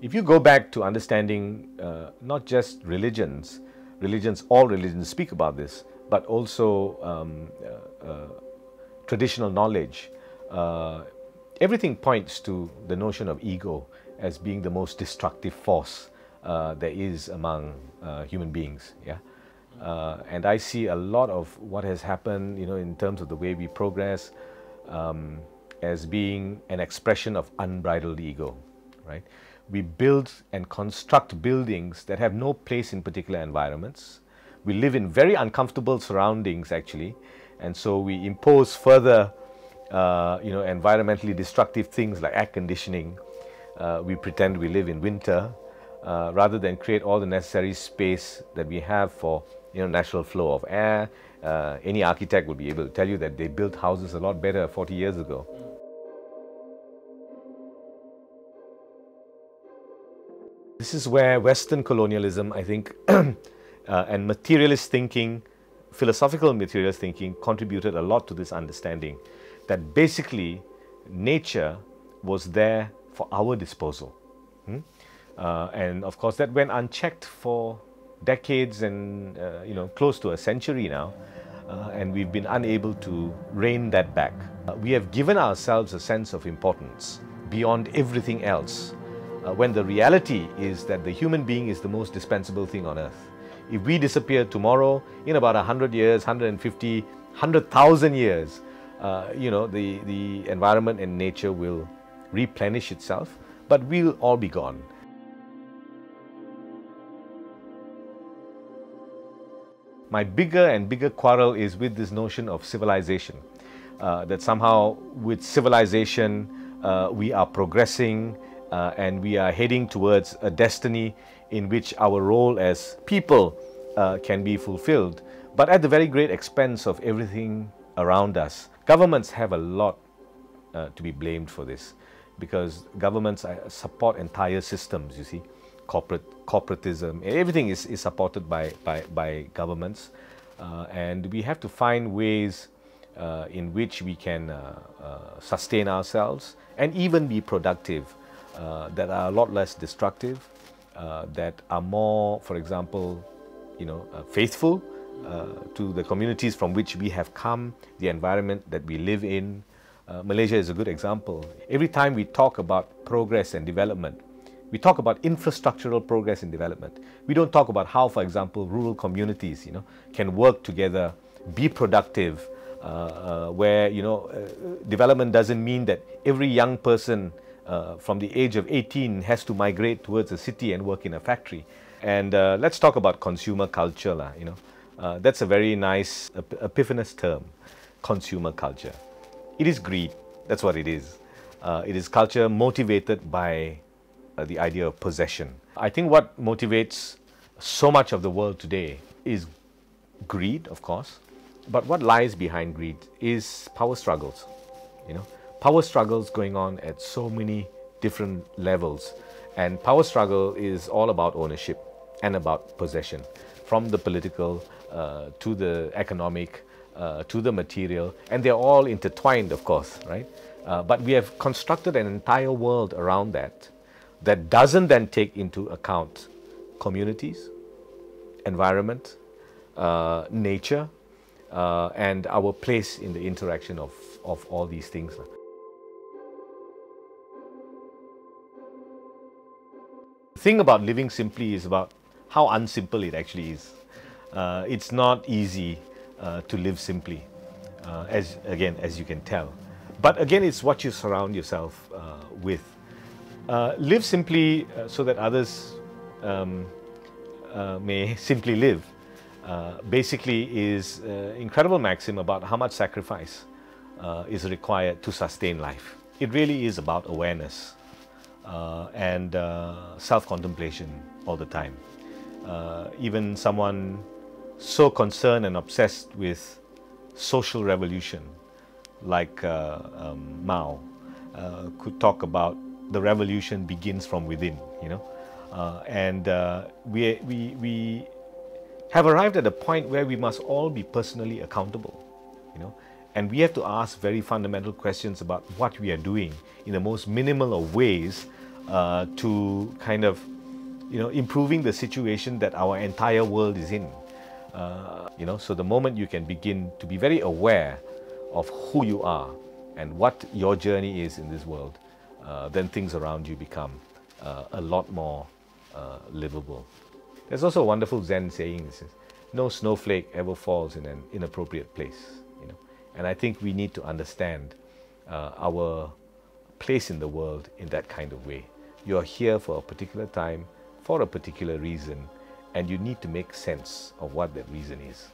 If you go back to understanding uh, not just religions, religions, all religions speak about this, but also um, uh, uh, traditional knowledge, uh, everything points to the notion of ego as being the most destructive force uh, there is among uh, human beings. Yeah. And I see a lot of what has happened, you know, in terms of the way we progress, um, as being an expression of unbridled ego, right? We build and construct buildings that have no place in particular environments. We live in very uncomfortable surroundings, actually, and so we impose further, uh, you know, environmentally destructive things like air conditioning. Uh, we pretend we live in winter, uh, rather than create all the necessary space that we have for you know, natural flow of air. Uh, any architect will be able to tell you that they built houses a lot better 40 years ago. This is where Western colonialism, I think, uh, and materialist thinking, philosophical materialist thinking contributed a lot to this understanding that basically nature was there for our disposal. Hmm? Uh, and of course, that went unchecked for decades and uh, you know close to a century now, uh, and we've been unable to rein that back. Uh, we have given ourselves a sense of importance beyond everything else, uh, when the reality is that the human being is the most dispensable thing on earth. If we disappear tomorrow, in about 100 years, 150, 100,000 years, uh, you know, the, the environment and nature will replenish itself, but we'll all be gone. My bigger and bigger quarrel is with this notion of civilization. Uh, that somehow, with civilization, uh, we are progressing uh, and we are heading towards a destiny in which our role as people uh, can be fulfilled, but at the very great expense of everything around us. Governments have a lot uh, to be blamed for this because governments uh, support entire systems, you see corporate corporatism. Everything is, is supported by, by, by governments. Uh, and we have to find ways uh, in which we can sustain ourselves and even be productive uh, that are a lot less destructive, uh, that are more, for example, you know, faithful to the communities from which we have come, the environment that we live in. Malaysia is a good example. Every time we talk about progress and development, we talk about infrastructural progress and development. We don't talk about how, for example, rural communities, you know, can work together, be productive, uh, uh, where you know uh, development doesn't mean that every young person uh, from the age of 18 has to migrate towards a city and work in a factory. And uh, let's talk about consumer culture, lah. You know, uh, that's a very nice epiphanous term, consumer culture. It is greed. That's what it is. it is culture motivated by uh, the idea of possession. I think what motivates so much of the world today is greed, of course, but what lies behind greed is power struggles. You know, power struggles going on at so many different levels, and power struggle is all about ownership and about possession, from the political uh, to the economic uh, to the material, and they're all intertwined, of course, right? Uh, but we have constructed an entire world around that that doesn't then take into account communities, environment, uh, nature, uh, and our place in the interaction of, of all these things. Thing about living simply is about how unsimple it actually is. Uh, it's not easy uh, to live simply, uh, as again, as you can tell. But again, it's what you surround yourself uh, with. Uh, live simply uh, so that others um, may simply live. Basically, is incredible maxim about how much sacrifice is required to sustain life. It really is about awareness and self-contemplation all the time. even someone so concerned and obsessed with social revolution, like um, Mao, could talk about the revolution begins from within, you know. Uh, and uh, we, we, we have arrived at a point where we must all be personally accountable, you know. And we have to ask very fundamental questions about what we are doing in the most minimal of ways uh, to kind of you know improving the situation that our entire world is in. Uh, you know, so the moment you can begin to be very aware of who you are and what your journey is in this world, uh, then things around you become uh, a lot more uh, livable. There's also a wonderful Zen saying: "This is no snowflake ever falls in an inappropriate place." You know, and I think we need to understand uh, our place in the world in that kind of way. You are here for a particular time, for a particular reason, and you need to make sense of what that reason is.